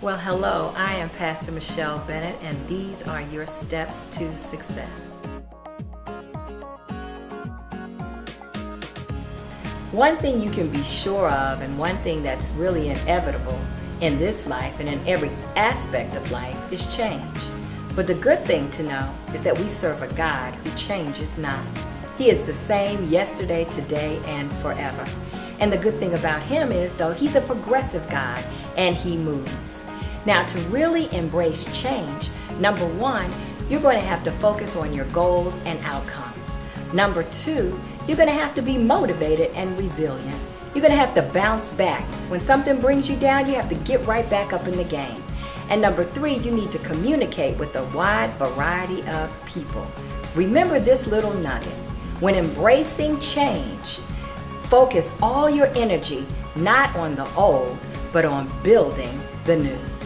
Well, hello, I am Pastor Michele Bennett, and these are your steps to success. One thing you can be sure of, and one thing that's really inevitable in this life and in every aspect of life, is change. But the good thing to know is that we serve a God who changes not. He is the same yesterday, today, and forever. And the good thing about him is, though, he's a progressive God and he moves. Now, to really embrace change, number one, you're going to have to focus on your goals and outcomes. Number two, you're going to have to be motivated and resilient. You're going to have to bounce back. When something brings you down, you have to get right back up in the game. And number three, you need to communicate with a wide variety of people. Remember this little nugget. When embracing change, focus all your energy not on the old, but on building the new.